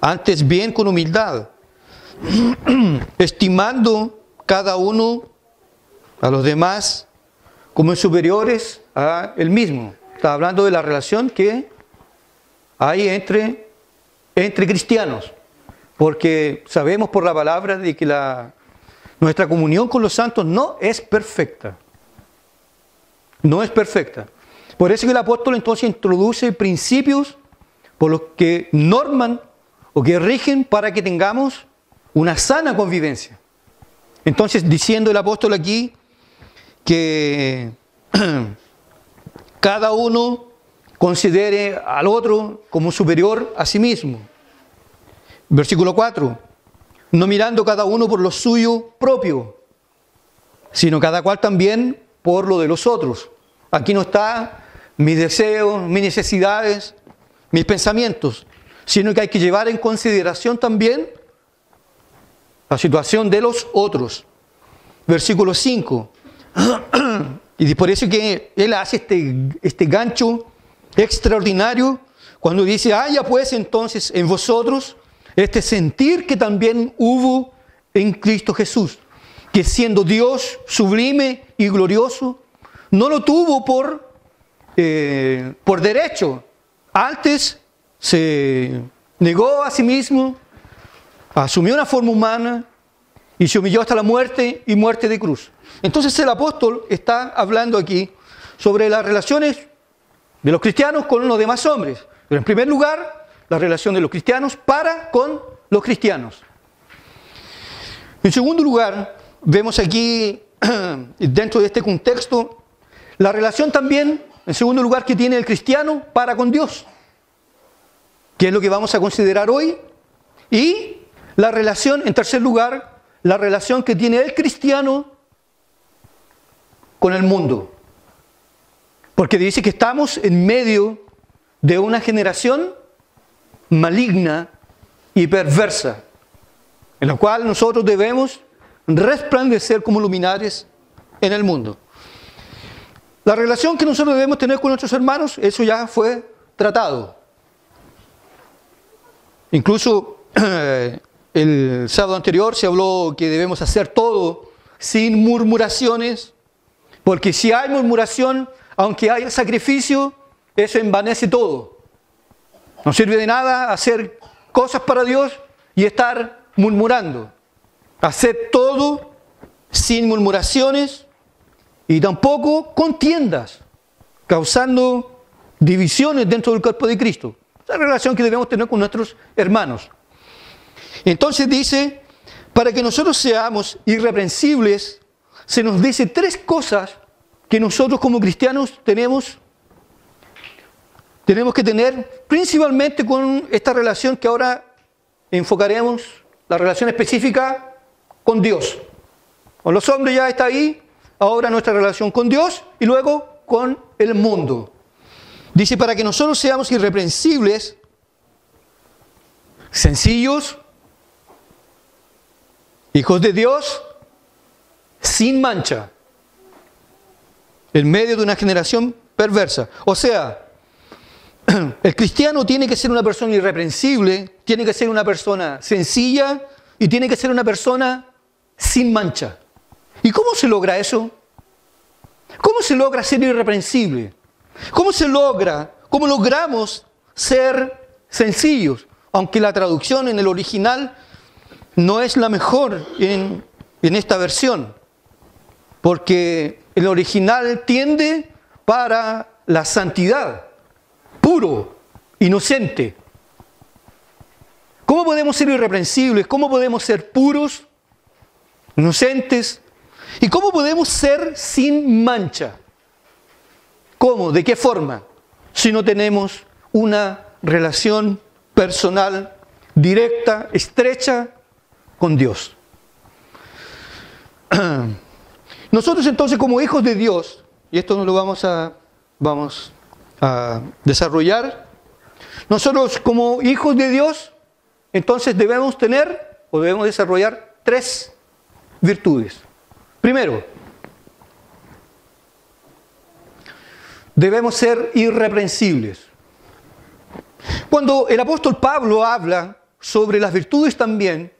antes bien con humildad, estimando cada uno a los demás como superiores a él mismo. Está hablando de la relación que hay entre, entre cristianos, porque sabemos por la palabra de que la, nuestra comunión con los santos no es perfecta. No es perfecta. Por eso que el apóstol entonces introduce principios por los que norman o que rigen para que tengamos una sana convivencia. Entonces, diciendo el apóstol aquí que cada uno considere al otro como superior a sí mismo. Versículo 4. No mirando cada uno por lo suyo propio, sino cada cual también por lo de los otros. Aquí no está mis deseos, mis necesidades, mis pensamientos, sino que hay que llevar en consideración también la situación de los otros. Versículo 5. Y por eso que él hace este, este gancho extraordinario cuando dice, haya pues entonces en vosotros este sentir que también hubo en Cristo Jesús, que siendo Dios sublime y glorioso, no lo tuvo por, eh, por derecho. Antes se negó a sí mismo, asumió una forma humana y se humilló hasta la muerte y muerte de cruz. Entonces el apóstol está hablando aquí sobre las relaciones de los cristianos con los demás hombres. Pero en primer lugar, la relación de los cristianos para con los cristianos. En segundo lugar, vemos aquí, dentro de este contexto, la relación también, en segundo lugar, que tiene el cristiano para con Dios, que es lo que vamos a considerar hoy, y la relación, en tercer lugar, la relación que tiene el cristiano con el mundo. Porque dice que estamos en medio de una generación maligna y perversa, en la cual nosotros debemos resplandecer como luminares en el mundo. La relación que nosotros debemos tener con nuestros hermanos, eso ya fue tratado. Incluso el sábado anterior se habló que debemos hacer todo sin murmuraciones, porque si hay murmuración, aunque haya sacrificio, eso envanece todo. No sirve de nada hacer cosas para Dios y estar murmurando. Hacer todo sin murmuraciones y tampoco contiendas, causando divisiones dentro del cuerpo de Cristo. Esa es la relación que debemos tener con nuestros hermanos. Entonces dice, para que nosotros seamos irreprensibles, se nos dice tres cosas que nosotros como cristianos tenemos, tenemos que tener, principalmente con esta relación que ahora enfocaremos, la relación específica con Dios. Con los hombres ya está ahí, ahora nuestra relación con Dios y luego con el mundo. Dice, para que nosotros seamos irreprensibles, sencillos, hijos de Dios, sin mancha, en medio de una generación perversa. O sea, el cristiano tiene que ser una persona irreprensible, tiene que ser una persona sencilla y tiene que ser una persona sin mancha. ¿Y cómo se logra eso? ¿Cómo se logra ser irreprensible? ¿Cómo se logra, cómo logramos ser sencillos? Aunque la traducción en el original no es la mejor en, esta versión, porque el original tiende para la santidad, puro, inocente. ¿Cómo podemos ser irreprensibles? ¿Cómo podemos ser puros, inocentes? ¿Y cómo podemos ser sin mancha? ¿Cómo? ¿De qué forma? Si no tenemos una relación personal, directa, estrecha con Dios. Nosotros entonces como hijos de Dios, y esto no lo vamos a, vamos a desarrollar, nosotros como hijos de Dios, entonces debemos tener o debemos desarrollar tres virtudes. Primero, debemos ser irreprensibles. Cuando el apóstol Pablo habla sobre las virtudes también,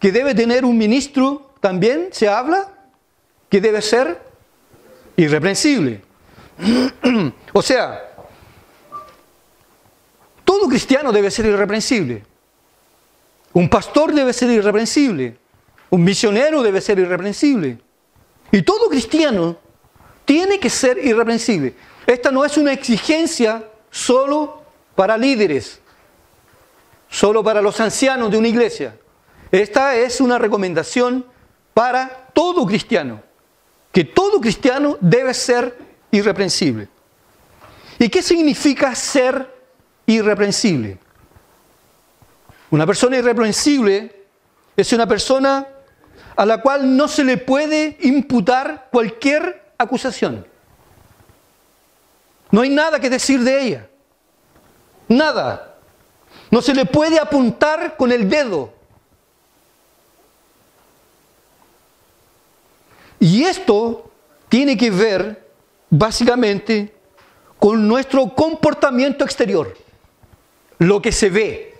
que debe tener un ministro, también se habla que debe ser irreprensible. o sea, todo cristiano debe ser irreprensible. Un pastor debe ser irreprensible. Un misionero debe ser irreprensible. Y todo cristiano tiene que ser irreprensible. Esta no es una exigencia solo para líderes, solo para los ancianos de una iglesia. Esta es una recomendación para todo cristiano, que todo cristiano debe ser irreprensible. ¿Y qué significa ser irreprensible? Una persona irreprensible es una persona a la cual no se le puede imputar cualquier acusación. No hay nada que decir de ella. Nada. No se le puede apuntar con el dedo. Y esto tiene que ver básicamente con nuestro comportamiento exterior, lo que se ve.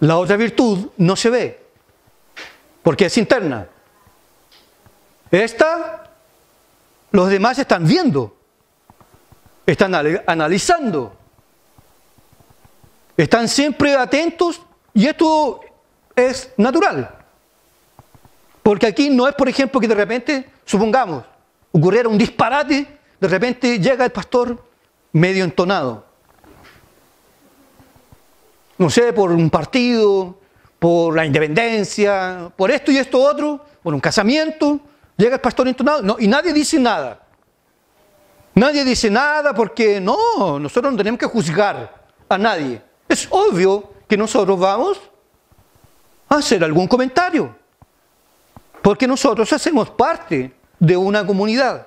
La otra virtud no se ve, porque es interna. Esta, los demás están viendo, están analizando, están siempre atentos y esto es natural. Porque aquí no es, por ejemplo, que de repente, supongamos, ocurriera un disparate, de repente llega el pastor medio entonado. No sé, por un partido, por la independencia, por esto y esto otro, por un casamiento, llega el pastor entonado no, y nadie dice nada. Nadie dice nada porque no, nosotros no tenemos que juzgar a nadie. Es obvio que nosotros vamos a hacer algún comentario, porque nosotros hacemos parte de una comunidad.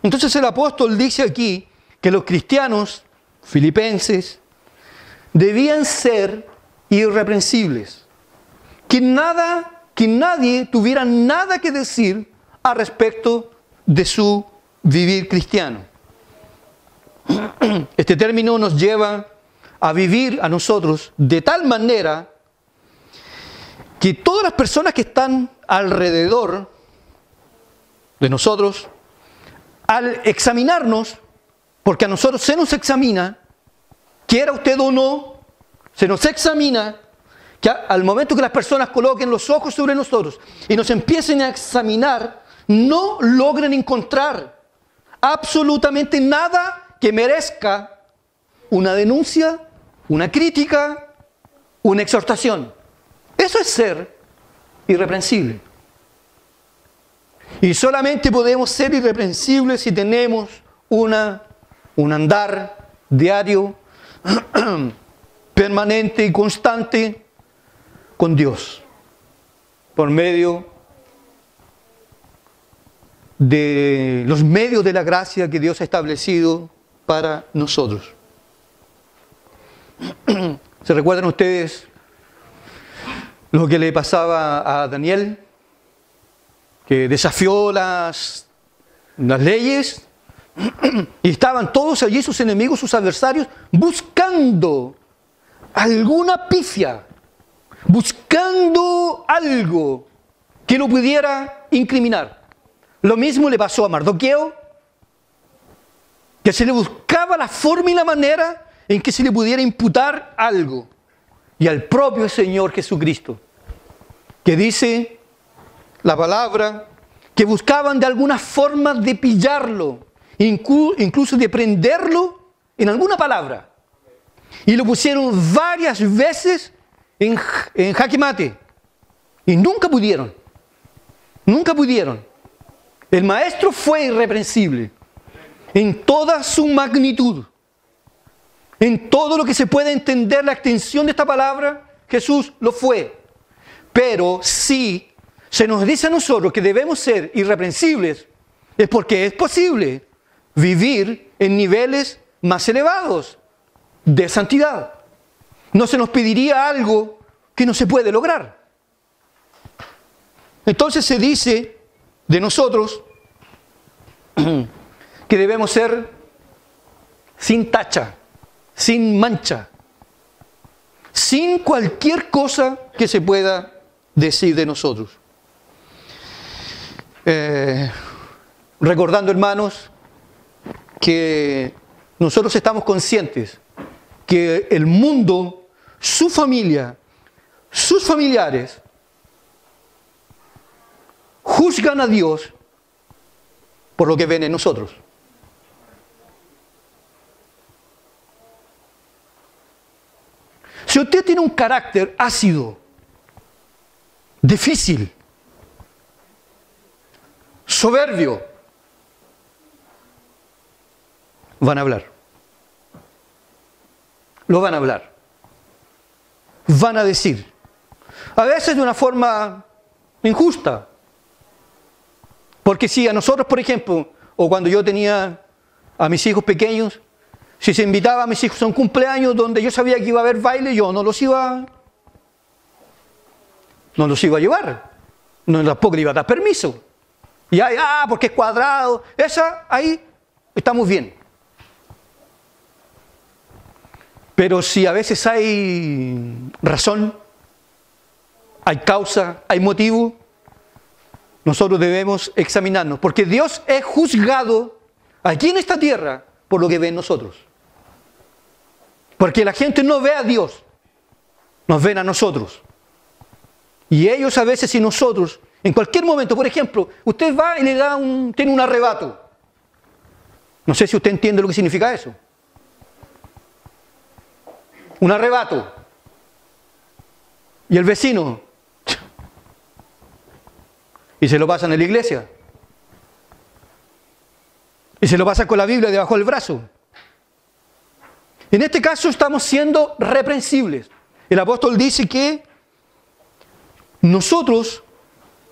Entonces el apóstol dice aquí que los cristianos filipenses debían ser irreprensibles, que nada, que nadie tuviera nada que decir a respecto de su vivir cristiano. Este término nos lleva a vivir a nosotros de tal manera que todas las personas que están alrededor de nosotros, al examinarnos, porque a nosotros se nos examina, quiera usted o no, se nos examina, que al momento que las personas coloquen los ojos sobre nosotros y nos empiecen a examinar, no logren encontrar absolutamente nada que merezca una denuncia, una crítica, una exhortación. Eso es ser irreprensible. Y solamente podemos ser irreprensibles si tenemos una, un andar diario, permanente y constante con Dios, por medio de los medios de la gracia que Dios ha establecido para nosotros. ¿Se recuerdan ustedes lo que le pasaba a Daniel? que desafió las, las leyes y estaban todos allí, sus enemigos, sus adversarios, buscando alguna pifia, buscando algo que lo pudiera incriminar. Lo mismo le pasó a Mardoqueo, que se le buscaba la forma y la manera en que se le pudiera imputar algo. Y al propio Señor Jesucristo, que dice la palabra, que buscaban de alguna forma de pillarlo, incluso de prenderlo en alguna palabra. Y lo pusieron varias veces en, en jaque mate. Y nunca pudieron. Nunca pudieron. El maestro fue irreprensible en toda su magnitud. En todo lo que se puede entender la extensión de esta palabra, Jesús lo fue. Pero sí se nos dice a nosotros que debemos ser irreprensibles, es porque es posible vivir en niveles más elevados de santidad. No se nos pediría algo que no se puede lograr. Entonces se dice de nosotros que debemos ser sin tacha, sin mancha, sin cualquier cosa que se pueda decir de nosotros. Eh, recordando, hermanos, que nosotros estamos conscientes que el mundo, su familia, sus familiares, juzgan a Dios por lo que ven en nosotros. Si usted tiene un carácter ácido, difícil, soberbio, van a hablar. Lo van a hablar. Van a decir. A veces de una forma injusta. Porque si a nosotros, por ejemplo, o cuando yo tenía a mis hijos pequeños, si se invitaba a mis hijos a un cumpleaños donde yo sabía que iba a haber baile, yo no los iba, no los iba a llevar. No tampoco le iba a dar permiso. Y ahí, ah, porque es cuadrado. Esa, ahí estamos bien. Pero si a veces hay razón, hay causa, hay motivo, nosotros debemos examinarnos. Porque Dios es juzgado aquí en esta tierra por lo que ven nosotros. Porque la gente no ve a Dios, nos ven a nosotros. Y ellos a veces y nosotros, en cualquier momento, por ejemplo, usted va y le da un, tiene un arrebato. No sé si usted entiende lo que significa eso. Un arrebato. Y el vecino. Y se lo pasan en la iglesia. Y se lo pasa con la Biblia debajo del brazo. En este caso estamos siendo reprensibles. El apóstol dice que nosotros,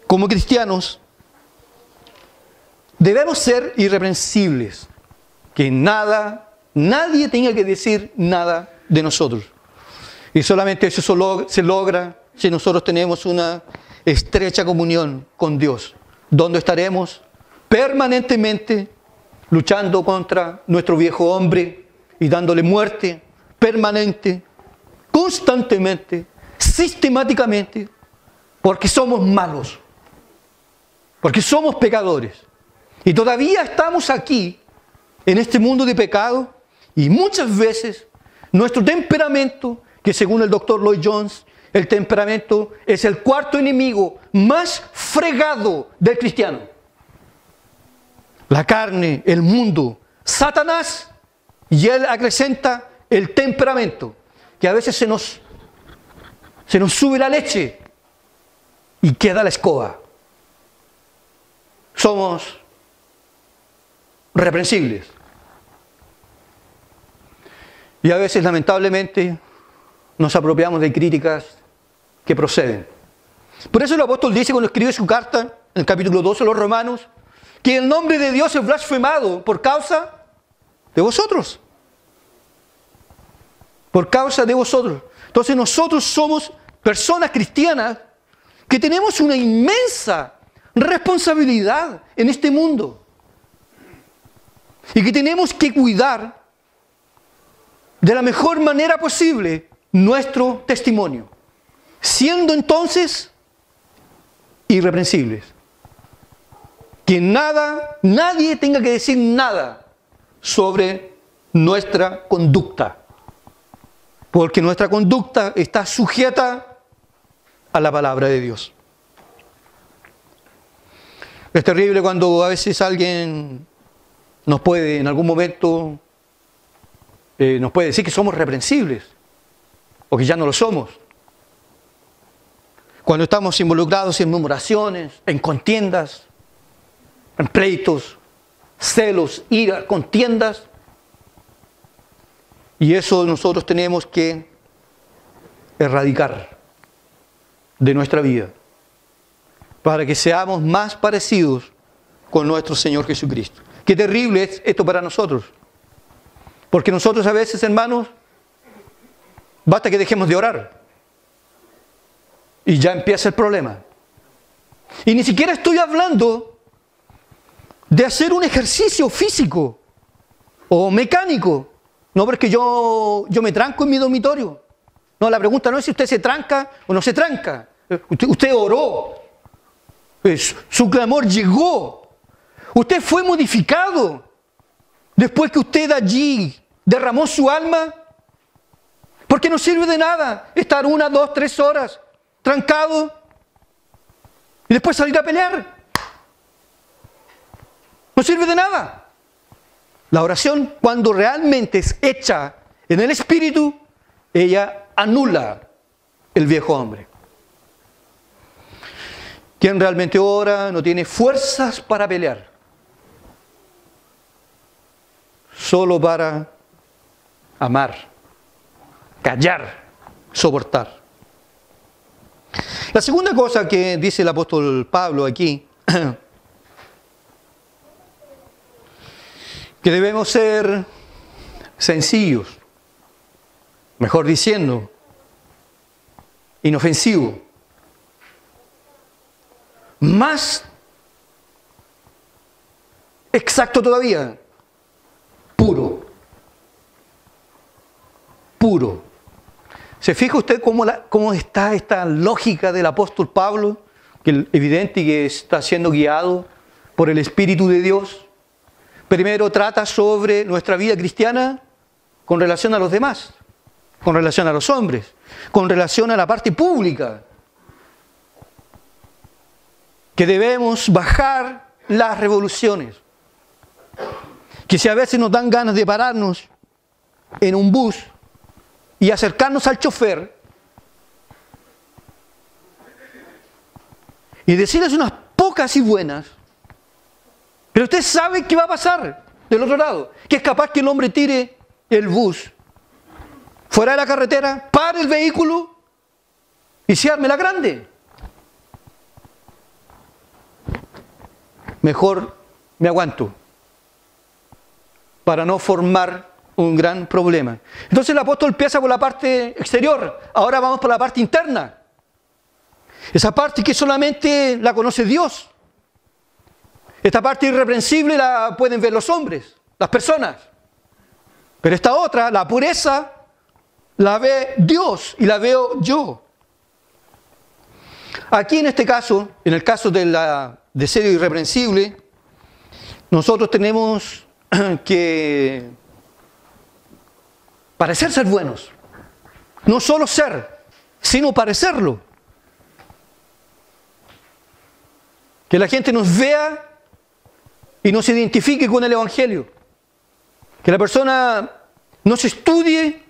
como cristianos, debemos ser irreprensibles. Que nada, nadie tenga que decir nada de nosotros. Y solamente eso se logra si nosotros tenemos una estrecha comunión con Dios, donde estaremos permanentemente luchando contra nuestro viejo hombre, y dándole muerte permanente, constantemente, sistemáticamente, porque somos malos, porque somos pecadores. Y todavía estamos aquí, en este mundo de pecado, y muchas veces nuestro temperamento, que según el doctor Lloyd Jones, el temperamento es el cuarto enemigo más fregado del cristiano. La carne, el mundo, Satanás y él acrecenta el temperamento, que a veces se nos, se nos sube la leche y queda la escoba. Somos reprensibles. Y a veces, lamentablemente, nos apropiamos de críticas que proceden. Por eso el apóstol dice cuando escribe su carta, en el capítulo 12 de los Romanos, que el nombre de Dios es blasfemado por causa de vosotros. Por causa de vosotros. Entonces nosotros somos personas cristianas que tenemos una inmensa responsabilidad en este mundo. Y que tenemos que cuidar de la mejor manera posible nuestro testimonio. Siendo entonces irreprensibles. Que nada, nadie tenga que decir nada sobre nuestra conducta, porque nuestra conducta está sujeta a la palabra de Dios. Es terrible cuando a veces alguien nos puede, en algún momento, eh, nos puede decir que somos reprensibles o que ya no lo somos. Cuando estamos involucrados en murmuraciones, en contiendas, en pleitos, celos, ira, contiendas. Y eso nosotros tenemos que erradicar de nuestra vida para que seamos más parecidos con nuestro Señor Jesucristo. Qué terrible es esto para nosotros. Porque nosotros a veces, hermanos, basta que dejemos de orar y ya empieza el problema. Y ni siquiera estoy hablando de hacer un ejercicio físico o mecánico No, porque yo, yo me tranco en mi dormitorio. No, la pregunta no es si usted se tranca o no se tranca. Usted, oró. Su clamor llegó. Usted fue modificado. Después que usted allí derramó su alma. Porque no sirve de nada estar una, dos, tres horas trancado y después salir a pelear. No sirve de nada. La oración, cuando realmente es hecha en el Espíritu, ella anula el viejo hombre. Quien realmente ora no tiene fuerzas para pelear, solo para amar, callar, soportar. La segunda cosa que dice el apóstol Pablo aquí que debemos ser sencillos, mejor diciendo, inofensivos, más exacto todavía, puro, puro. ¿Se fija usted cómo, cómo está esta lógica del apóstol Pablo, que evidente que está siendo guiado por el Espíritu de Dios? Primero trata sobre nuestra vida cristiana con relación a los demás, con relación a los hombres, con relación a la parte pública. Que debemos bajar las revoluciones. Que si a veces nos dan ganas de pararnos en un bus y acercarnos al chofer y decirles unas pocas y buenas, pero usted sabe qué va a pasar del otro lado, que es capaz que el hombre tire el bus fuera de la carretera, pare el vehículo y se arme la grande. Mejor me aguanto para no formar un gran problema. Entonces el apóstol empieza por la parte exterior, ahora vamos por la parte interna. Esa parte que solamente la conoce Dios. Esta parte irreprensible la pueden ver los hombres, las personas. Pero esta otra, la pureza, la ve Dios y la veo yo. Aquí en este caso, en el caso de la de ser irreprensible, nosotros tenemos que parecer ser buenos. No solo ser, sino parecerlo. Que la gente nos vea y no se identifique con el Evangelio. Que la persona no se estudie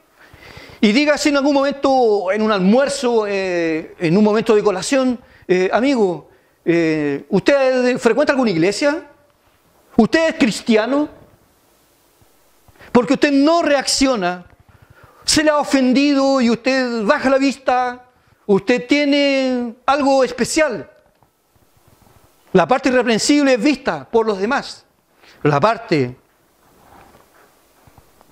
y diga así en algún momento, en un almuerzo, eh, en un momento de colación, eh, amigo, eh, ¿usted frecuenta alguna iglesia? ¿Usted es cristiano? Porque usted no reacciona, se le ha ofendido y usted baja la vista, usted tiene algo especial. La parte irreprensible es vista por los demás. La parte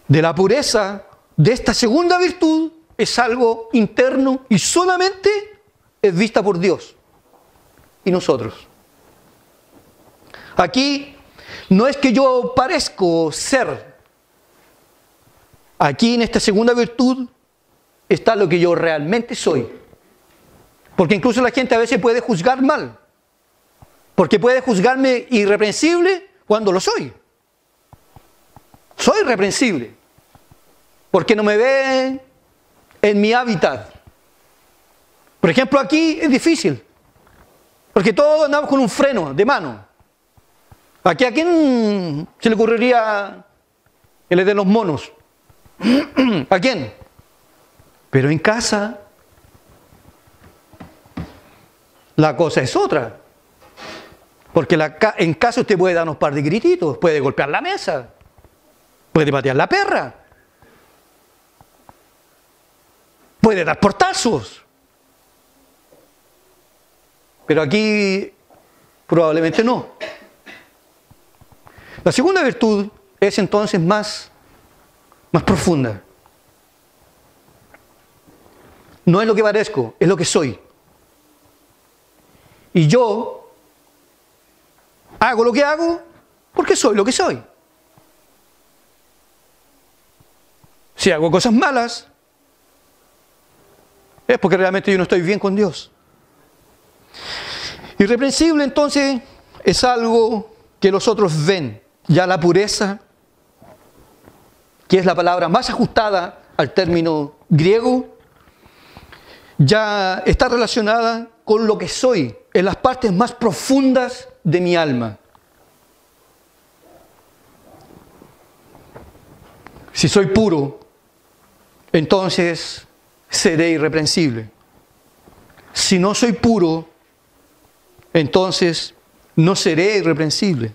de la pureza de esta segunda virtud es algo interno y solamente es vista por Dios y nosotros. Aquí no es que yo parezco ser. Aquí en esta segunda virtud está lo que yo realmente soy. Porque incluso la gente a veces puede juzgar mal. Porque puede juzgarme irreprensible cuando lo soy. Soy irreprensible. Porque no me ve en mi hábitat. Por ejemplo, aquí es difícil. Porque todos andamos con un freno de mano. Aquí a quién se le ocurriría el de los monos. ¿A quién? Pero en casa la cosa es otra. Porque en caso usted puede dar unos par de grititos, puede golpear la mesa, puede patear la perra, puede dar portazos. Pero aquí probablemente no. La segunda virtud es entonces más, más profunda. No es lo que parezco, es lo que soy. Y yo Hago lo que hago porque soy lo que soy. Si hago cosas malas, es porque realmente yo no estoy bien con Dios. Irreprensible entonces es algo que los otros ven. Ya la pureza, que es la palabra más ajustada al término griego, ya está relacionada con lo que soy, en las partes más profundas de mi alma. Si soy puro, entonces seré irreprensible. Si no soy puro, entonces no seré irreprensible.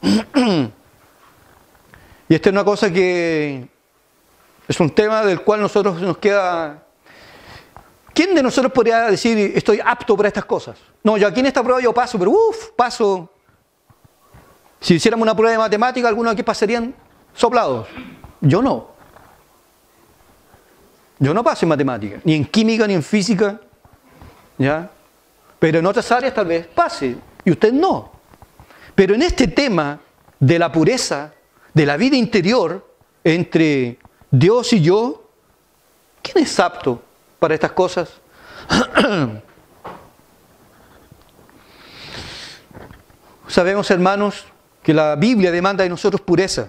Y esta es una cosa que es un tema del cual nosotros nos queda... ¿Quién de nosotros podría decir estoy apto para estas cosas? No, yo aquí en esta prueba yo paso, pero uff, paso. Si hiciéramos una prueba de matemática, algunos aquí pasarían soplados. Yo no. Yo no paso en matemática, ni en química, ni en física. ¿Ya? Pero en otras áreas tal vez pase, y usted no. Pero en este tema de la pureza, de la vida interior entre Dios y yo, ¿quién es apto para estas cosas? Sabemos, hermanos, que la Biblia demanda de nosotros pureza.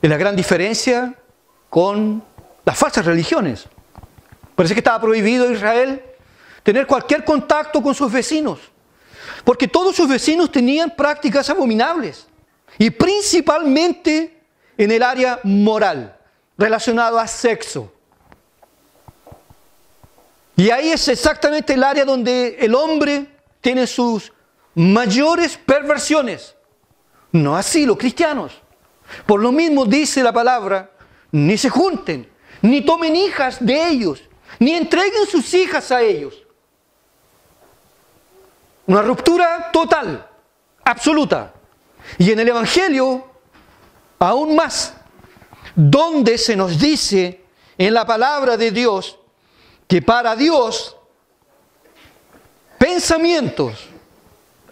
Es la gran diferencia con las falsas religiones. Parece que estaba prohibido a Israel tener cualquier contacto con sus vecinos, porque todos sus vecinos tenían prácticas abominables, y principalmente en el área moral, relacionado a sexo. Y ahí es exactamente el área donde el hombre tiene sus mayores perversiones. No así los cristianos. Por lo mismo dice la palabra, ni se junten, ni tomen hijas de ellos, ni entreguen sus hijas a ellos. Una ruptura total, absoluta. Y en el Evangelio, aún más, donde se nos dice en la palabra de Dios que para Dios pensamientos,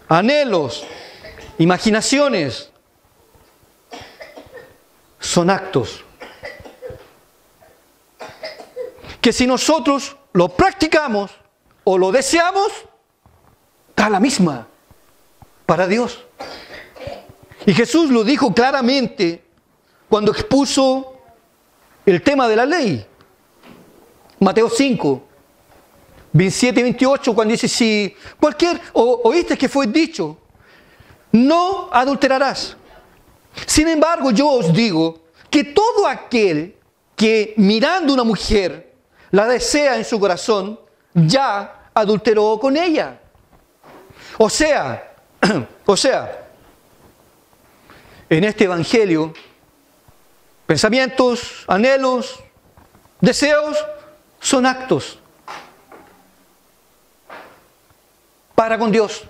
anhelos, imaginaciones, son actos. Que si nosotros lo practicamos o lo deseamos, da la misma para Dios. Y Jesús lo dijo claramente cuando expuso el tema de la ley. Mateo 5, 27 y 28, cuando dice, si cualquier, oíste que fue dicho, no adulterarás. Sin embargo, yo os digo que todo aquel que mirando una mujer la desea en su corazón, ya adulteró con ella. O sea, o sea, en este evangelio, pensamientos, anhelos, deseos son actos para con Dios.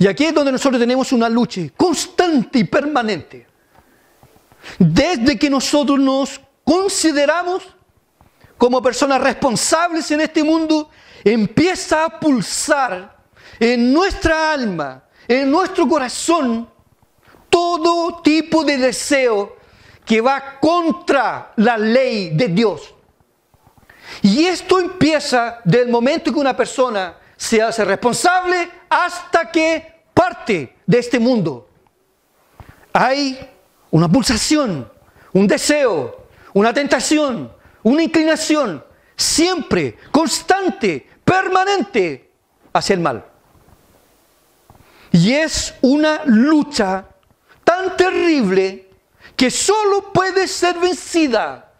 Y aquí es donde nosotros tenemos una lucha constante y permanente. Desde que nosotros nos consideramos como personas responsables en este mundo, empieza a pulsar en nuestra alma, en nuestro corazón, todo tipo de deseo que va contra la ley de Dios. Y esto empieza del momento que una persona se hace responsable hasta que parte de este mundo. Hay una pulsación, un deseo, una tentación, una inclinación, siempre, constante, permanente hacia el mal. Y es una lucha tan terrible que solo puede ser vencida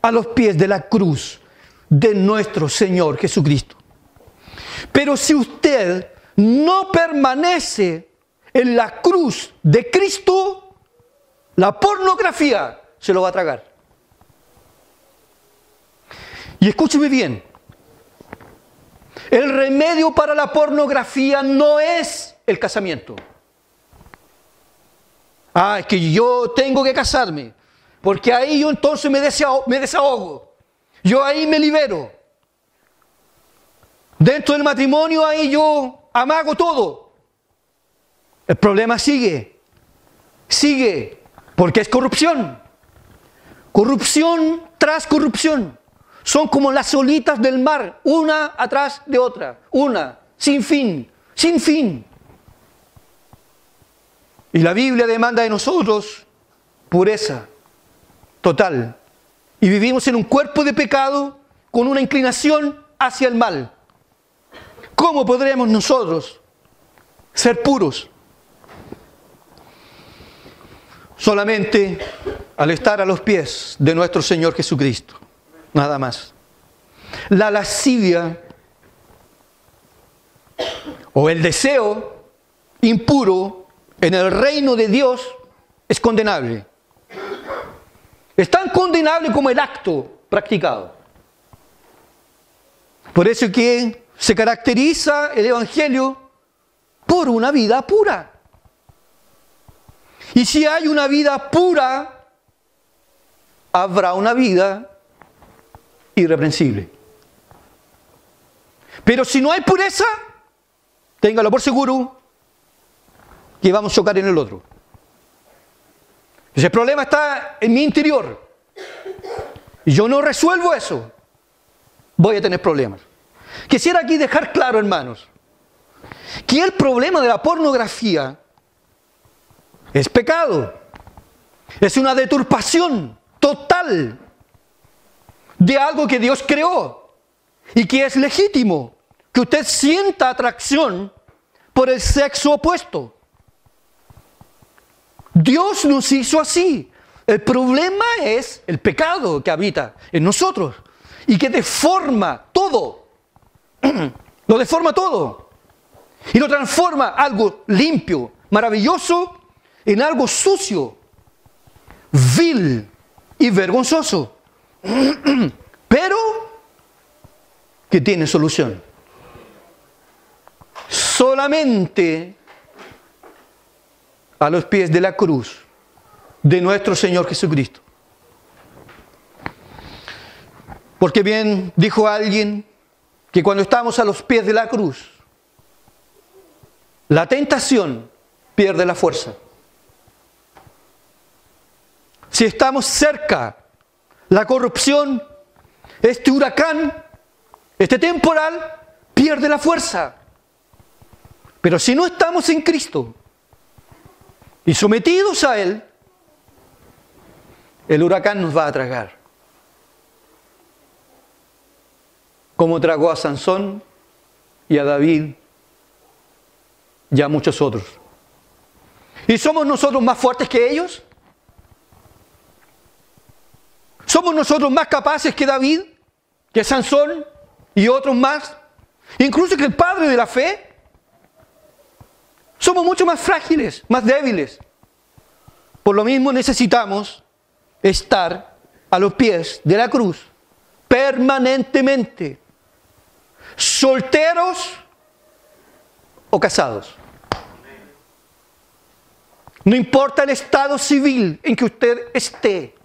a los pies de la cruz de nuestro Señor Jesucristo. Pero si usted no permanece en la cruz de Cristo, la pornografía se lo va a tragar. Y escúcheme bien, el remedio para la pornografía no es el casamiento. Ah, es que yo tengo que casarme, porque ahí yo entonces me desahogo, me desahogo. yo ahí me libero. Dentro del matrimonio ahí yo amago todo. El problema sigue. sigue, porque es corrupción. Corrupción tras corrupción. Son como las olitas del mar, una atrás de otra, una, sin fin, sin fin. Y la Biblia demanda de nosotros pureza total. Y vivimos en un cuerpo de pecado con una inclinación hacia el mal. ¿Cómo podremos nosotros ser puros? Solamente al estar a los pies de nuestro Señor Jesucristo. Nada más. La lascivia o el deseo impuro en el reino de Dios es condenable. Es tan condenable como el acto practicado. Por eso que se caracteriza el Evangelio por una vida pura. Y si hay una vida pura, habrá una vida irreprensible. Pero si no hay pureza, téngalo por seguro que vamos a chocar en el otro. Ese problema está en mi interior. Y yo no resuelvo eso. Voy a tener problemas. Quisiera aquí dejar claro, hermanos, que el problema de la pornografía es pecado. Es una deturpación total de algo que Dios creó y que es legítimo. Que usted sienta atracción por el sexo opuesto. Dios nos hizo así. El problema es el pecado que habita en nosotros y que deforma todo. Lo deforma todo. Y lo transforma algo limpio, maravilloso, en algo sucio, vil y vergonzoso. Pero que tiene solución. Solamente a los pies de la cruz de nuestro Señor Jesucristo. Porque bien dijo alguien que cuando estamos a los pies de la cruz, la tentación pierde la fuerza. Si estamos cerca, la corrupción, este huracán, este temporal, pierde la fuerza. Pero si no estamos en Cristo, y sometidos a Él, el huracán nos va a tragar. Como tragó a Sansón y a David y a muchos otros. ¿Y somos nosotros más fuertes que ellos? ¿Somos nosotros más capaces que David, que Sansón y otros más? Incluso que el padre de la fe. Somos mucho más frágiles, más débiles. Por lo mismo necesitamos estar a los pies de la cruz permanentemente, solteros o casados. No importa el estado civil en que usted esté,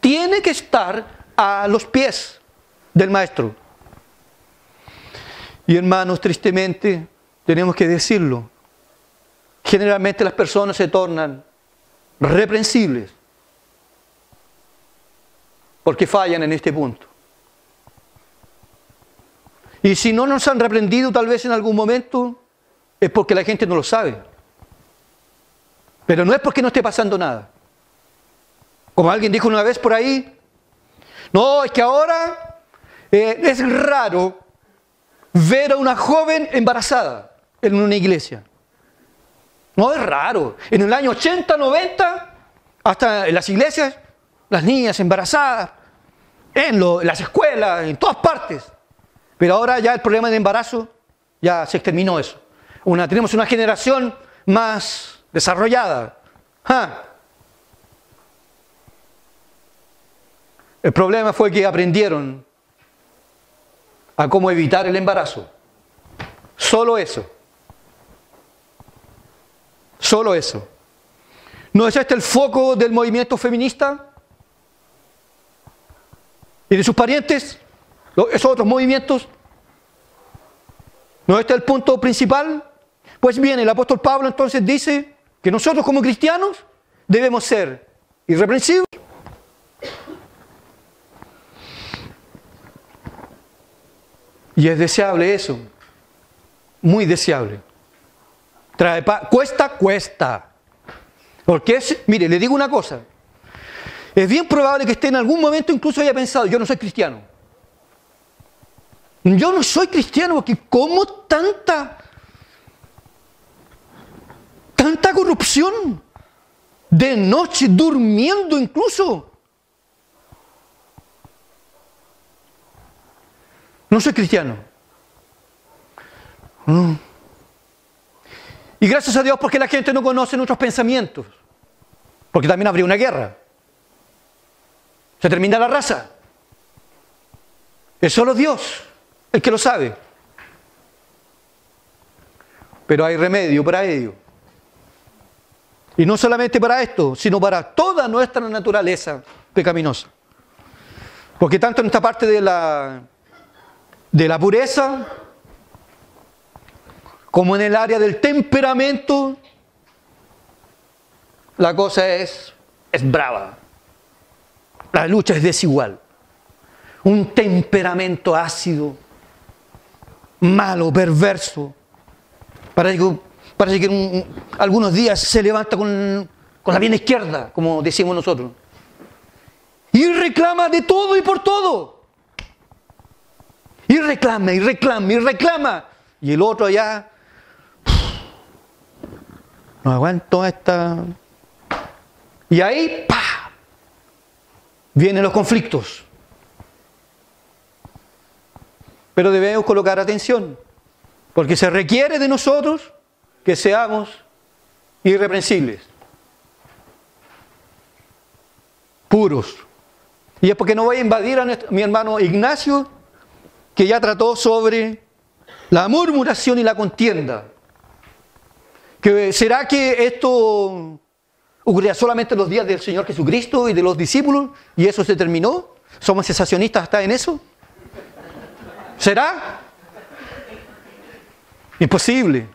tiene que estar a los pies del Maestro. Y hermanos, tristemente, tenemos que decirlo, generalmente las personas se tornan reprensibles porque fallan en este punto. Y si no nos han reprendido tal vez en algún momento, es porque la gente no lo sabe. Pero no es porque no esté pasando nada. Como alguien dijo una vez por ahí, no, es que ahora eh, es raro ver a una joven embarazada en una iglesia. No es raro. En el año 80, 90, hasta en las iglesias, las niñas embarazadas, en, las escuelas, en todas partes. Pero ahora ya el problema de embarazo, ya se exterminó eso. Una, tenemos una generación más desarrollada. El problema fue que aprendieron a cómo evitar el embarazo. Solo eso. Solo eso. ¿No es este el foco del movimiento feminista? ¿Y de sus parientes? ¿Esos otros movimientos? ¿No es este el punto principal? Pues bien, el apóstol Pablo entonces dice que nosotros como cristianos debemos ser irreprensibles. Y es deseable eso, muy deseable. Trae cuesta, cuesta. Porque es, mire, le digo una cosa, es bien probable que esté en algún momento incluso haya pensado, yo no soy cristiano. Yo no soy cristiano porque ¿cómo tanta, tanta corrupción? De noche, durmiendo incluso. No soy cristiano. Mm. Y gracias a Dios porque la gente no conoce nuestros pensamientos. Porque también habría una guerra. Se termina la raza. Es solo Dios el que lo sabe. Pero hay remedio para ello. Y no solamente para esto, sino para toda nuestra naturaleza pecaminosa. Porque tanto en esta parte de la, de la pureza, como en el área del temperamento, la cosa es, es brava. La lucha es desigual. Un temperamento ácido, malo, perverso. Parece que, parece que algunos días se levanta con, con la bien izquierda, como decimos nosotros. Y reclama de todo y por todo. Y reclama, y reclama, y reclama. Y el otro allá, no aguanto esta. Y ahí, ¡pa! Vienen los conflictos. Pero debemos colocar atención, porque se requiere de nosotros que seamos irreprensibles, puros. Y es porque no voy a invadir a mi hermano Ignacio, que ya trató sobre la murmuración y la contienda. Que, ¿Será que esto ocurría solamente en los días del Señor Jesucristo y de los discípulos y eso se terminó? ¿Somos cesacionistas hasta en eso? ¿Será? Imposible,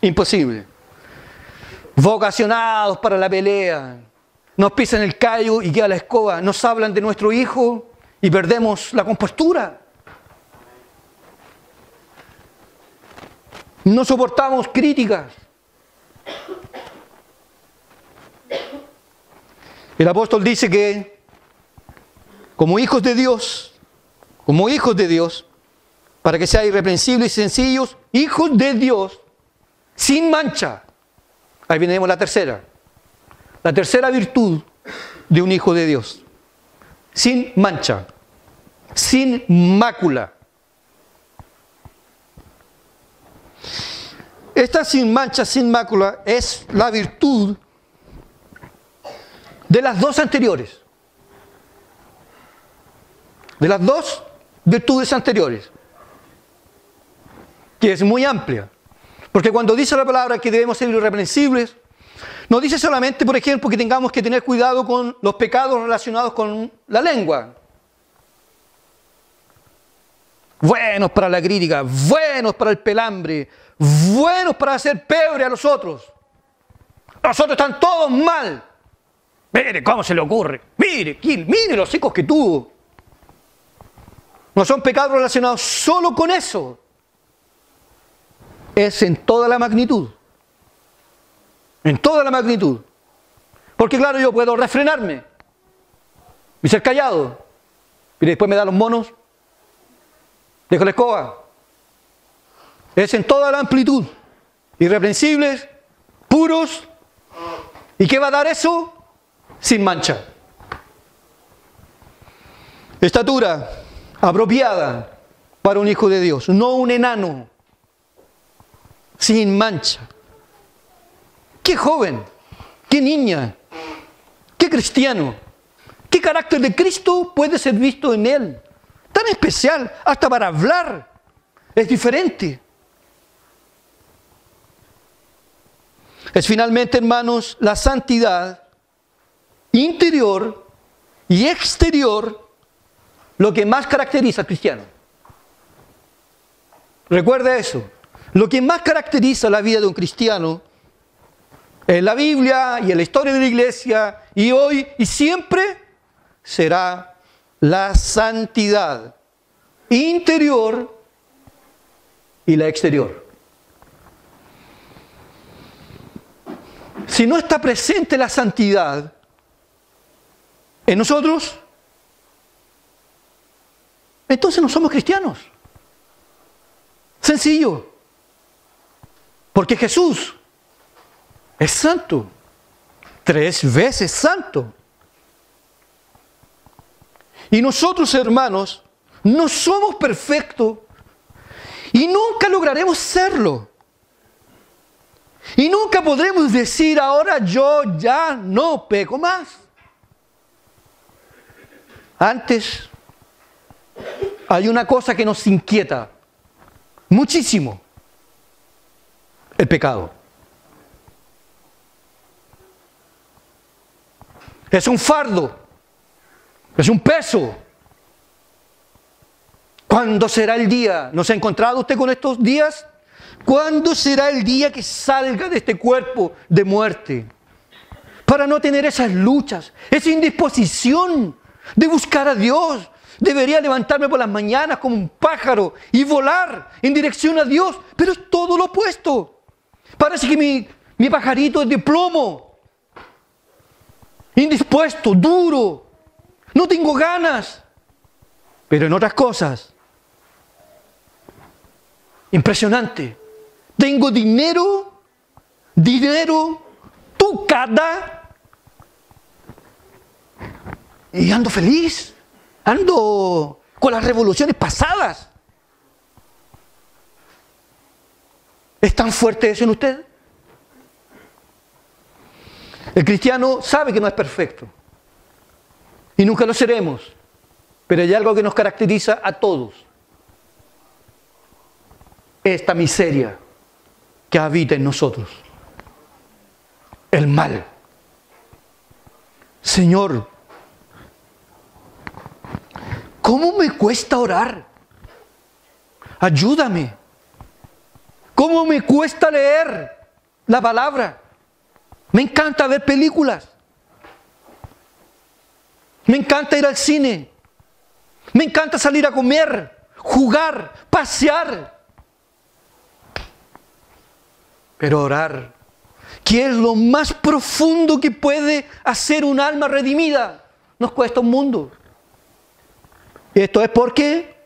imposible. Vocacionados para la pelea, nos pisan el callo y queda la escoba, nos hablan de nuestro hijo y perdemos la compostura. No soportamos críticas. El apóstol dice que como hijos de Dios, como hijos de Dios, para que sean irreprensibles y sencillos, hijos de Dios, sin mancha. Ahí tenemos la tercera. La tercera virtud de un hijo de Dios. Sin mancha, sin mácula. Esta sin mancha, sin mácula es la virtud de las dos anteriores. De las dos virtudes anteriores. Que es muy amplia. Porque cuando dice la palabra que debemos ser irreprensibles, no dice solamente, por ejemplo, que tengamos que tener cuidado con los pecados relacionados con la lengua. Buenos para la crítica, buenos para el pelambre, buenos para hacer pebre a los otros. Los otros están todos mal. Mire cómo se le ocurre. Mire, mire los hijos que tuvo. No son pecados relacionados solo con eso. Es en toda la magnitud. En toda la magnitud. Porque claro, yo puedo refrenarme y ser callado. Y después me da los monos. Dejo la escoba. Es en toda la amplitud. Irreprensibles, puros. ¿Y qué va a dar eso? sin mancha. Estatura apropiada para un hijo de Dios, no un enano, sin mancha. Qué joven, qué niña, qué cristiano, qué carácter de Cristo puede ser visto en él. Tan especial, hasta para hablar, es diferente. Es finalmente, hermanos, la santidad interior y exterior lo que más caracteriza al cristiano. Recuerda eso. Lo que más caracteriza la vida de un cristiano en la Biblia y en la historia de la iglesia y hoy y siempre será la santidad interior y la exterior. Si no está presente la santidad en nosotros, entonces no somos cristianos. Sencillo. Porque Jesús es santo. Tres veces santo. Y nosotros, hermanos, no somos perfectos y nunca lograremos serlo. Y nunca podremos decir ahora yo ya no peco más. Antes hay una cosa que nos inquieta muchísimo. El pecado. Es un fardo. Es un peso. ¿Cuándo será el día? ¿No se ha encontrado usted con estos días? ¿Cuándo será el día que salga de este cuerpo de muerte? Para no tener esas luchas, esa indisposición de buscar a Dios. Debería levantarme por las mañanas como un pájaro y volar en dirección a Dios, pero es todo lo opuesto. Parece que mi, mi pajarito es de plomo, indispuesto, duro, no tengo ganas. Pero en otras cosas, impresionante. Tengo dinero, dinero, tu cada. Y ando feliz. Ando con las revoluciones pasadas. ¿Es tan fuerte eso en usted? El cristiano sabe que no es perfecto. Y nunca lo seremos. Pero hay algo que nos caracteriza a todos. Esta miseria que habita en nosotros. El mal. Señor, ¿cómo me cuesta orar? Ayúdame. ¿Cómo me cuesta leer la palabra? Me encanta ver películas. Me encanta ir al cine. Me encanta salir a comer, jugar, pasear. Pero orar, ¿qué es lo más profundo que puede hacer un alma redimida? Nos cuesta un mundo. Y esto es porque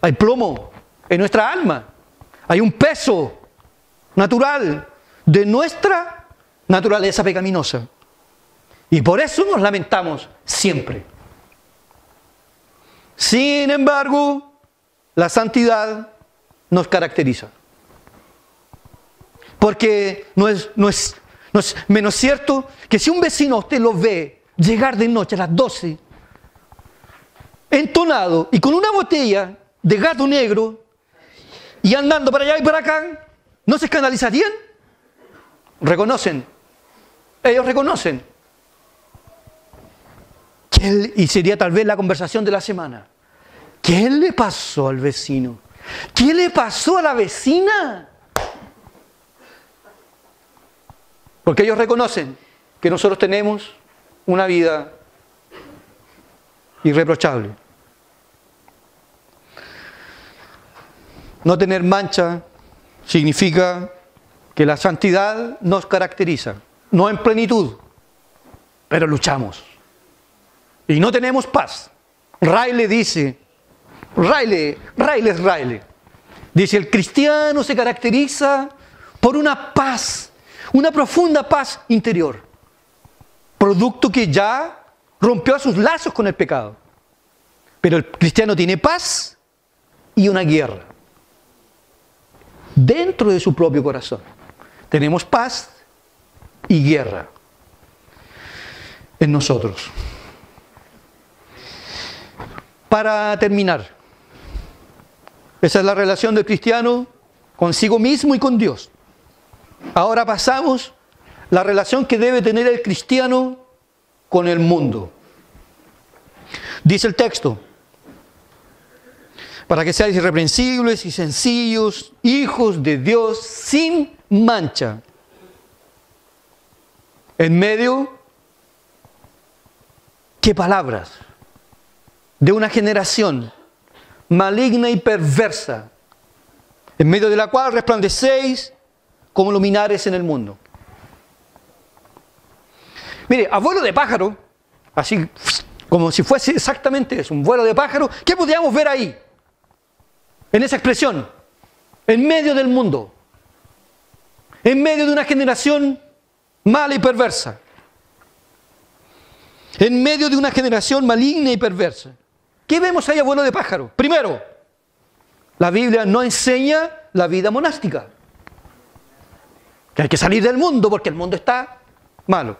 hay plomo en nuestra alma. Hay un peso natural de nuestra naturaleza pecaminosa. Y por eso nos lamentamos siempre. Sin embargo, la santidad nos caracteriza. Porque no es, no es, no es menos cierto que si un vecino usted lo ve llegar de noche a las 12, entonado y con una botella de gato negro y andando para allá y para acá, ¿no se escandalizarían? Reconocen. Ellos reconocen. y sería tal vez la conversación de la semana. ¿Qué le pasó al vecino? ¿Qué le pasó a la vecina? Porque ellos reconocen que nosotros tenemos una vida irreprochable. No tener mancha significa que la santidad nos caracteriza, no en plenitud, pero luchamos. Y no tenemos paz. Riley dice, Riley, Riley es Riley. Dice, el cristiano se caracteriza por una paz, una profunda paz interior, producto que ya rompió sus lazos con el pecado. Pero el cristiano tiene paz y una guerra dentro de su propio corazón. Tenemos paz y guerra en nosotros. Para terminar, esa es la relación del cristiano consigo mismo y con Dios. Ahora pasamos la relación que debe tener el cristiano con el mundo. Dice el texto, para que seáis irreprensibles y sencillos, hijos de Dios sin mancha, en medio, ¿qué palabras? De una generación maligna y perversa, en medio de la cual resplandecéis como luminares en el mundo. Mire, a vuelo de pájaro, así como si fuese exactamente eso, un vuelo de pájaro, ¿qué podríamos ver ahí? En esa expresión, en medio del mundo, en medio de una generación mala y perversa, en medio de una generación maligna y perversa. ¿Qué vemos ahí a vuelo de pájaro? Primero, la Biblia no enseña la vida monástica. Que hay que salir del mundo porque el mundo está malo.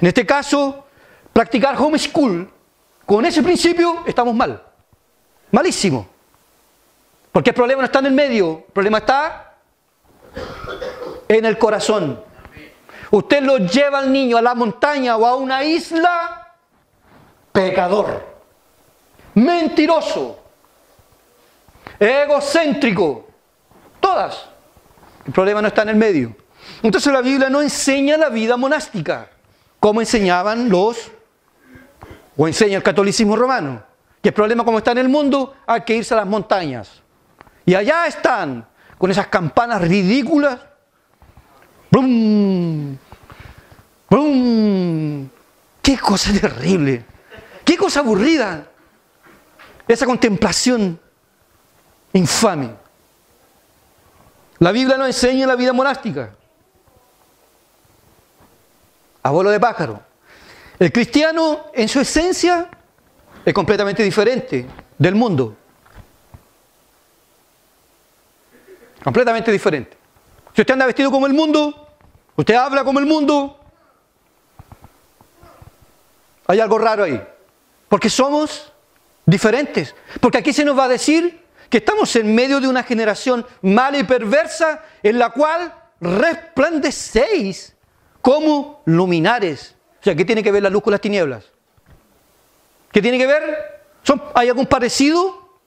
En este caso, practicar homeschool con ese principio estamos mal. Malísimo. Porque el problema no está en el medio, el problema está en el corazón. Usted lo lleva al niño a la montaña o a una isla, pecador mentiroso, egocéntrico, todas. El problema no está en el medio. Entonces la Biblia no enseña la vida monástica, como enseñaban los, o enseña el catolicismo romano. Que el problema como está en el mundo, hay que irse a las montañas. Y allá están, con esas campanas ridículas. ¡Brum! ¡Brum! ¡Qué cosa terrible! ¡Qué cosa aburrida! esa contemplación infame. La Biblia no enseña la vida monástica. Abuelo de pájaro. El cristiano en su esencia es completamente diferente del mundo. Completamente diferente. Si usted anda vestido como el mundo, usted habla como el mundo, hay algo raro ahí. Porque somos diferentes. Porque aquí se nos va a decir que estamos en medio de una generación mala y perversa en la cual resplandecéis como luminares. O sea, ¿qué tiene que ver la luz con las tinieblas? ¿Qué tiene que ver? ¿Hay algún parecido?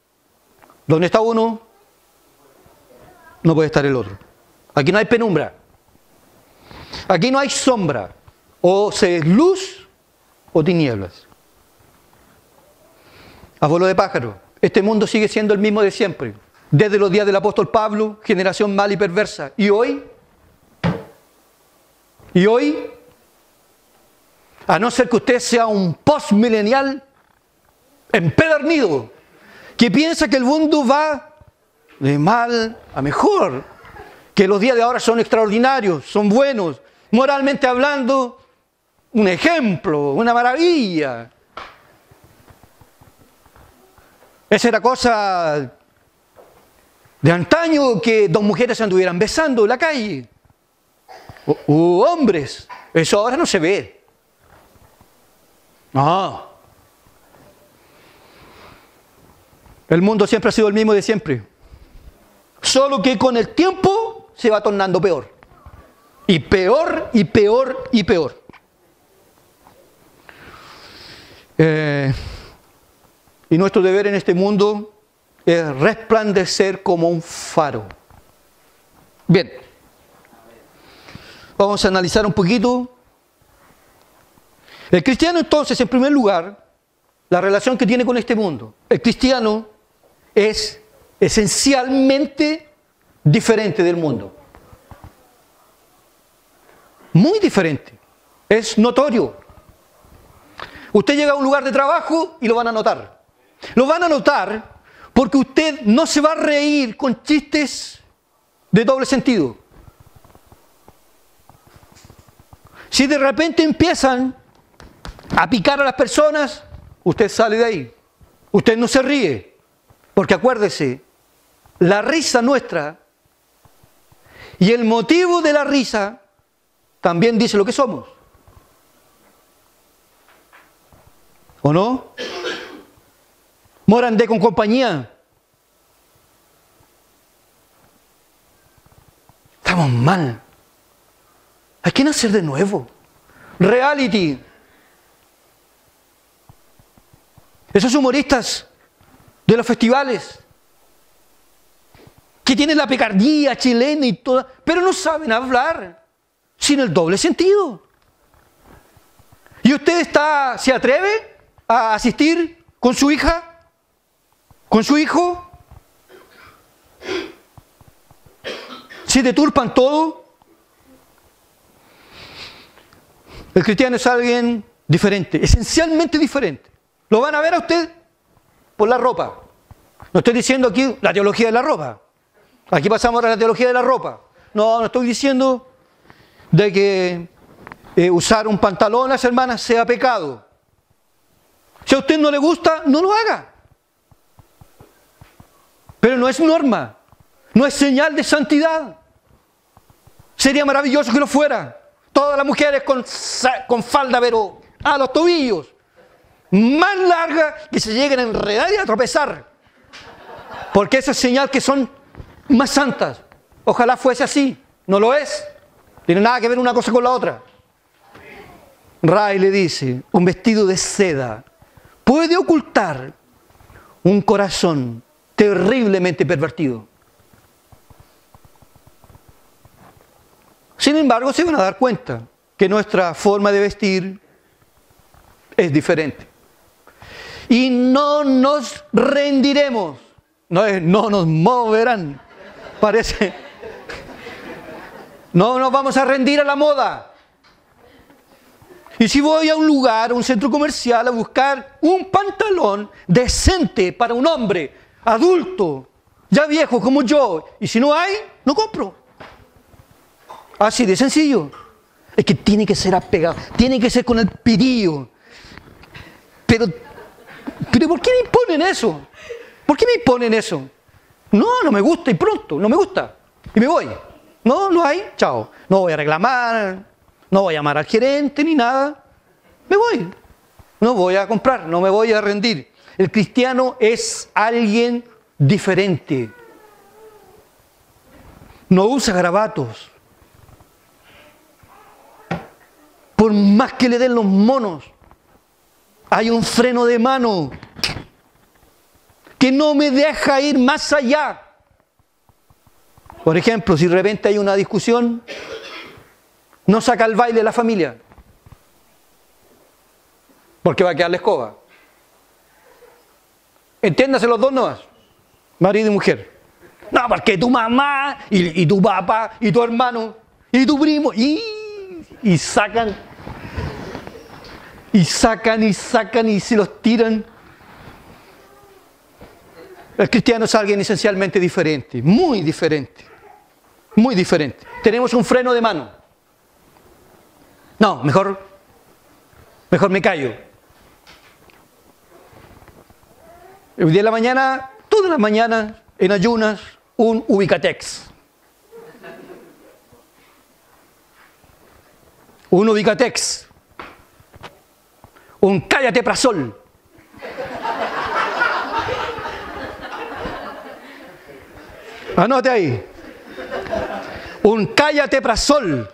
¿Dónde está uno? No puede estar el otro. Aquí no hay penumbra. Aquí no hay sombra. O se es luz o tinieblas a de pájaro. Este mundo sigue siendo el mismo de siempre. Desde los días del apóstol Pablo, generación mala y perversa. ¿Y hoy? ¿Y hoy? A no ser que usted sea un postmilenial empedernido, que piensa que el mundo va de mal a mejor, que los días de ahora son extraordinarios, son buenos, moralmente hablando, un ejemplo, una maravilla. Esa era cosa de antaño que dos mujeres anduvieran besando en la calle. O, hombres. Eso ahora no se ve. No. El mundo siempre ha sido el mismo de siempre. Solo que con el tiempo se va tornando peor. Y peor, y peor, y peor. Eh, y nuestro deber en este mundo es resplandecer como un faro. Bien, vamos a analizar un poquito. El cristiano entonces, en primer lugar, la relación que tiene con este mundo. El cristiano es esencialmente diferente del mundo. Muy diferente. Es notorio. Usted llega a un lugar de trabajo y lo van a notar. Lo van a notar porque usted no se va a reír con chistes de doble sentido. Si de repente empiezan a picar a las personas, usted sale de ahí. Usted no se ríe. Porque acuérdese, la risa nuestra y el motivo de la risa también dice lo que somos. ¿O no? Moran de con compañía. Estamos mal. Hay que nacer de nuevo. Reality. Esos humoristas de los festivales que tienen la picardía chilena y toda, pero no saben hablar sin el doble sentido. ¿Y usted está, se atreve a asistir con su hija? ¿Con su hijo? ¿Se deturpan todo? El cristiano es alguien diferente, esencialmente diferente. ¿Lo van a ver a usted? Por la ropa. No estoy diciendo aquí la teología de la ropa. Aquí pasamos a la teología de la ropa. No, no estoy diciendo de que eh, usar un pantalón a las hermanas sea pecado. Si a usted no le gusta, no lo haga. Pero no es norma, no es señal de santidad. Sería maravilloso que lo fuera. Todas las mujeres con, con falda, pero a los tobillos, más larga que se lleguen a enredar y a tropezar. Porque esa es señal que son más santas. Ojalá fuese así. No lo es. Tiene nada que ver una cosa con la otra. Ray le dice, un vestido de seda puede ocultar un corazón terriblemente pervertido. Sin embargo, se van a dar cuenta que nuestra forma de vestir es diferente. Y no nos rendiremos, no, no nos moverán, parece. No nos vamos a rendir a la moda. Y si voy a un lugar, a un centro comercial, a buscar un pantalón decente para un hombre adulto, ya viejo como yo, y si no hay, no compro. Así de sencillo. Es que tiene que ser apegado, tiene que ser con el pedido. Pero, pero ¿por qué me imponen eso? ¿Por qué me imponen eso? No, no me gusta y pronto, no me gusta. Y me voy. No, no hay, chao. No voy a reclamar, no voy a llamar al gerente ni nada. Me voy. No voy a comprar, no me voy a rendir. El cristiano es alguien diferente. No usa garabatos. Por más que le den los monos, hay un freno de mano que no me deja ir más allá. Por ejemplo, si de repente hay una discusión, no saca el baile la familia. Porque va a quedar la escoba. Entiéndase los dos nomás, marido y mujer. No, porque tu mamá y, tu papá y tu hermano y tu primo y, y sacan y sacan y sacan y se los tiran. El cristiano es alguien esencialmente diferente, muy diferente, muy diferente. Tenemos un freno de mano. No, mejor, mejor me callo. El día de la mañana, todas las mañanas, en ayunas, un ubicatex. Un ubicatex. Un cállate prasol. Anote ahí. Un cállate prasol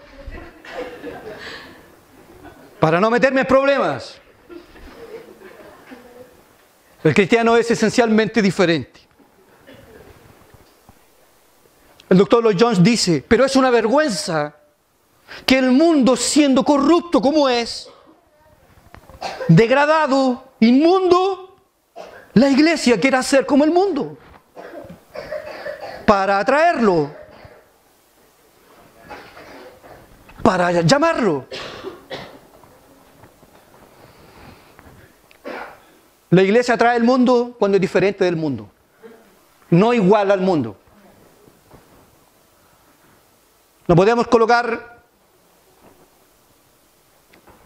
para no meterme en problemas. El cristiano es esencialmente diferente. El doctor Lloyd Jones dice, pero es una vergüenza que el mundo siendo corrupto como es, degradado, inmundo, la iglesia quiera ser como el mundo para atraerlo, para llamarlo. La iglesia trae el mundo cuando es diferente del mundo, no igual al mundo. No podemos colocar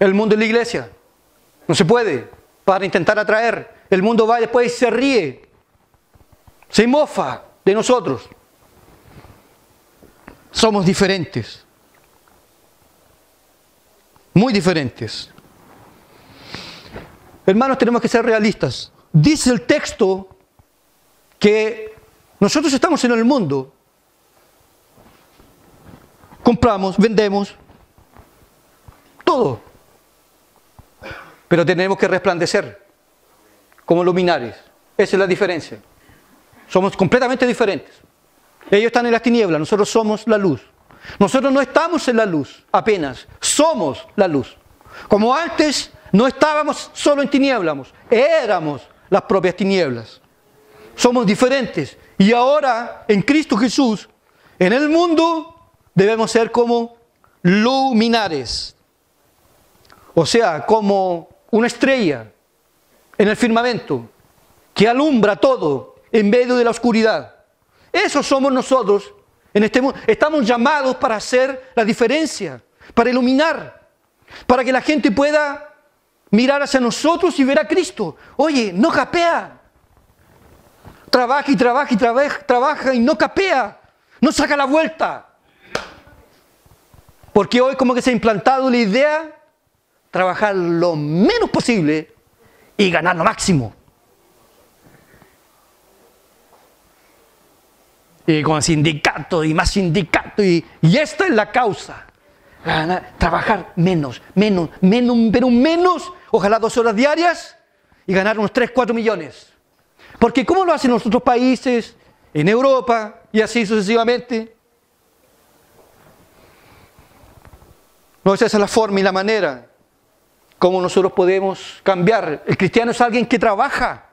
el mundo en la iglesia. No se puede para intentar atraer. El mundo va después y se ríe, se mofa de nosotros. Somos diferentes, muy diferentes. Hermanos, tenemos que ser realistas. Dice el texto que nosotros estamos en el mundo. Compramos, vendemos, todo. Pero tenemos que resplandecer como luminares. Esa es la diferencia. Somos completamente diferentes. Ellos están en las tinieblas, nosotros somos la luz. Nosotros no estamos en la luz apenas, somos la luz. Como antes No estábamos solo en tinieblas, éramos las propias tinieblas. Somos diferentes. Y ahora, en Cristo Jesús, en el mundo, debemos ser como luminares. O sea, como una estrella en el firmamento que alumbra todo en medio de la oscuridad. Eso somos nosotros en este mundo. Estamos llamados para hacer la diferencia, para iluminar, para que la gente pueda mirar hacia nosotros y ver a Cristo. Oye, no capea. Trabaja y trabaja y trabaja, trabaja y no capea. No saca la vuelta. Porque hoy como que se ha implantado la idea trabajar lo menos posible y ganar lo máximo. Y con sindicato y más sindicato y, y esta es la causa. trabajar menos, menos, menos, pero menos, ojalá dos horas diarias y ganar unos 3, 4 millones. Porque ¿cómo lo hacen los otros países, en Europa y así sucesivamente? No, esa es la forma y la manera como nosotros podemos cambiar. El cristiano es alguien que trabaja,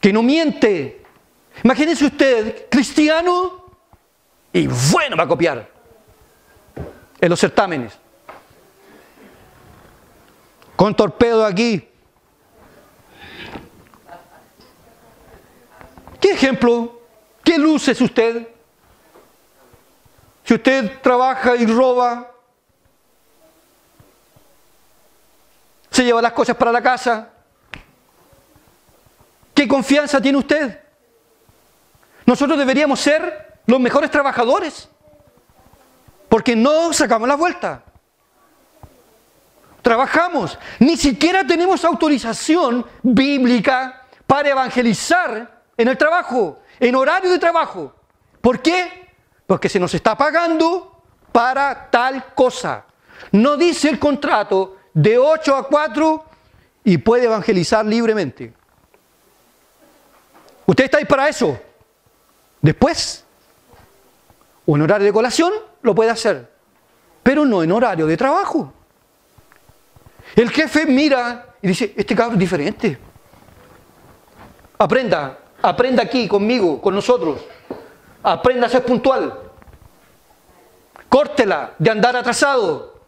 que no miente. Imagínense usted, cristiano y bueno va a copiar en los certámenes. Con torpedo aquí. ¿Qué ejemplo? ¿Qué luz es usted? Si usted trabaja y roba, se lleva las cosas para la casa. ¿Qué confianza tiene usted? Nosotros deberíamos ser los mejores trabajadores, porque no sacamos la vuelta. Trabajamos, ni siquiera tenemos autorización bíblica para evangelizar en el trabajo, en horario de trabajo. ¿Por qué? Porque se nos está pagando para tal cosa. No dice el contrato de 8 a 4 y puede evangelizar libremente. ¿Usted está ahí para eso? Después, un horario de colación lo puede hacer, pero no en horario de trabajo. El jefe mira y dice, este cabrón es diferente. Aprenda, aprenda aquí conmigo, con nosotros. Aprenda a ser puntual. Córtela de andar atrasado.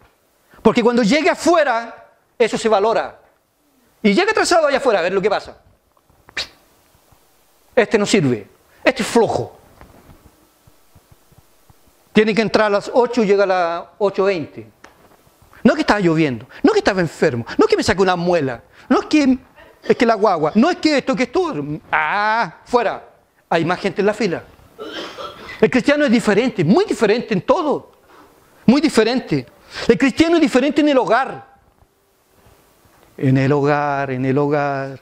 Porque cuando llegue afuera, eso se valora. Y llega atrasado allá afuera a ver lo que pasa. Este no sirve. Este es flojo. Tiene que entrar a las 8 y llega a las 8.20. No que estaba lloviendo, no que estaba enfermo, no que me saque una muela, no es que es que la guagua, no es que esto, que esto. Ah, fuera. Hay más gente en la fila. El cristiano es diferente, muy diferente en todo. Muy diferente. El cristiano es diferente en el hogar. En el hogar, en el hogar.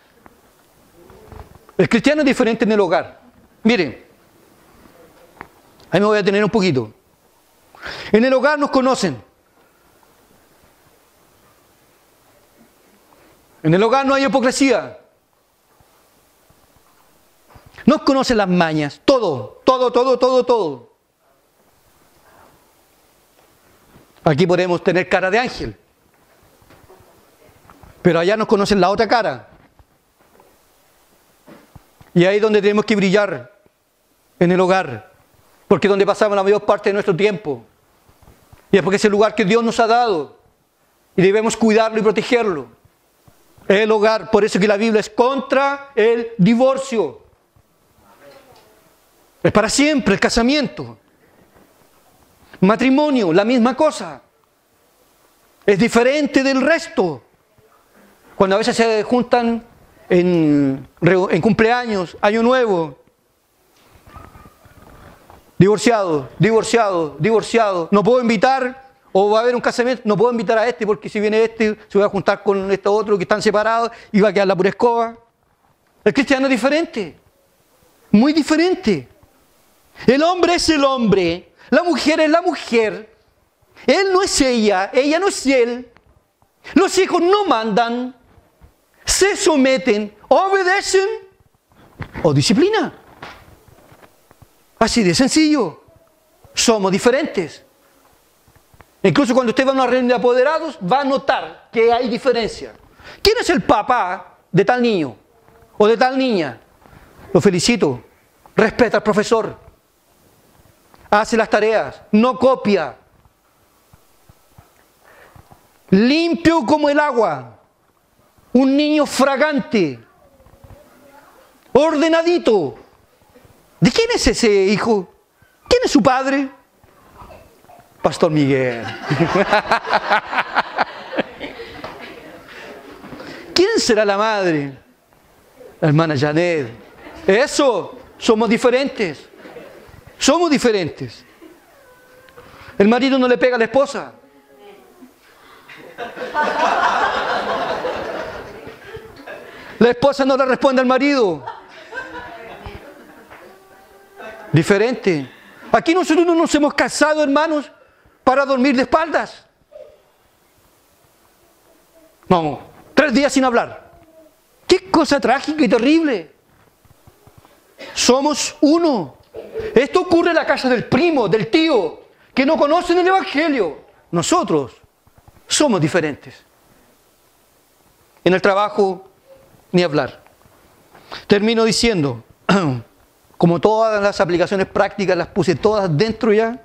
El cristiano es diferente en el hogar. Miren, ahí me voy a tener un poquito. En el hogar nos conocen. En el hogar no hay hipocresía. Nos conocen las mañas, todo, todo, todo, todo, todo. Aquí podemos tener cara de ángel. Pero allá nos conocen la otra cara. Y ahí es donde tenemos que brillar, en el hogar. Porque es donde pasamos la mayor parte de nuestro tiempo. Y es porque es el lugar que Dios nos ha dado. Y debemos cuidarlo y protegerlo. El hogar. Por eso que la Biblia es contra el divorcio. Es para siempre el casamiento. Matrimonio, la misma cosa. Es diferente del resto. Cuando a veces se juntan en, en cumpleaños, año nuevo, divorciado, divorciado, divorciado. No puedo invitar, o va a haber un casamiento, no puedo invitar a este porque si viene este se va a juntar con este otro que están separados y va a quedar la pura escoba. El cristiano es diferente, muy diferente. El hombre es el hombre la mujer es la mujer. Él no es ella, ella no es él. Los hijos no mandan, se someten, obedecen o disciplina. Así de sencillo. Somos diferentes. Incluso cuando usted va a una reunión de apoderados, va a notar que hay diferencia. ¿Quién es el papá de tal niño o de tal niña? Lo felicito. Respeta al profesor. Hace las tareas. No copia. Limpio como el agua. Un niño fragante. Ordenadito. ¿De quién es ese hijo? ¿Quién es su padre? Pastor Miguel. ¿Quién será la madre? La hermana Janet. Eso, somos diferentes. Somos diferentes. El marido no le pega a la esposa. La esposa no le responde al marido. Diferente. Aquí nosotros no nos hemos casado, hermanos, para dormir de espaldas. No, tres días sin hablar. Qué cosa trágica y terrible. Somos uno. Esto ocurre en la casa del primo, del tío, que no conocen el Evangelio. Nosotros somos diferentes. En el trabajo, ni hablar. Termino diciendo, como todas las aplicaciones prácticas las puse todas dentro ya,